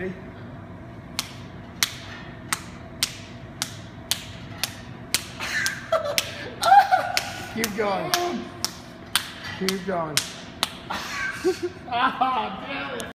Ready? Keep going. Keep going. Ah, damn it.